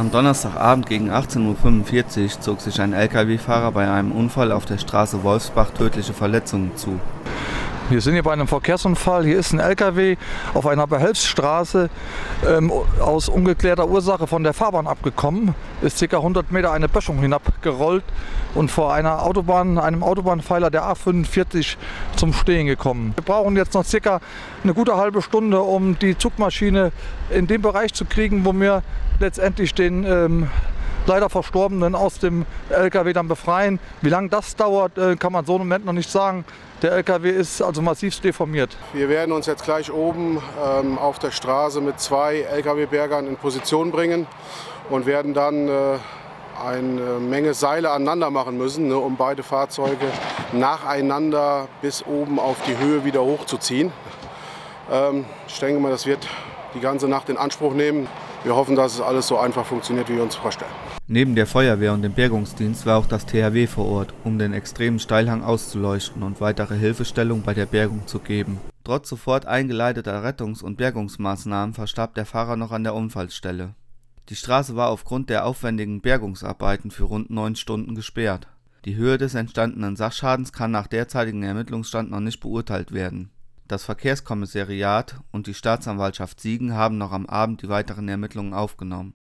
Am Donnerstagabend gegen 18.45 Uhr zog sich ein Lkw-Fahrer bei einem Unfall auf der Straße Wolfsbach tödliche Verletzungen zu. Wir sind hier bei einem Verkehrsunfall. Hier ist ein LKW auf einer Behelfsstraße ähm, aus ungeklärter Ursache von der Fahrbahn abgekommen, ist ca. 100 Meter eine Böschung hinabgerollt und vor einer Autobahn, einem Autobahnpfeiler der A45 zum Stehen gekommen. Wir brauchen jetzt noch ca. eine gute halbe Stunde, um die Zugmaschine in den Bereich zu kriegen, wo wir letztendlich den ähm, leider Verstorbenen aus dem LKW dann befreien. Wie lange das dauert, äh, kann man so im Moment noch nicht sagen. Der LKW ist also massiv deformiert. Wir werden uns jetzt gleich oben ähm, auf der Straße mit zwei LKW-Bergern in Position bringen und werden dann äh, eine Menge Seile aneinander machen müssen, ne, um beide Fahrzeuge nacheinander bis oben auf die Höhe wieder hochzuziehen. Ähm, ich denke mal, das wird die ganze Nacht in Anspruch nehmen. Wir hoffen, dass es alles so einfach funktioniert, wie wir uns vorstellen. Neben der Feuerwehr und dem Bergungsdienst war auch das THW vor Ort, um den extremen Steilhang auszuleuchten und weitere Hilfestellung bei der Bergung zu geben. Trotz sofort eingeleiteter Rettungs- und Bergungsmaßnahmen verstarb der Fahrer noch an der Unfallstelle. Die Straße war aufgrund der aufwendigen Bergungsarbeiten für rund neun Stunden gesperrt. Die Höhe des entstandenen Sachschadens kann nach derzeitigem Ermittlungsstand noch nicht beurteilt werden. Das Verkehrskommissariat und die Staatsanwaltschaft Siegen haben noch am Abend die weiteren Ermittlungen aufgenommen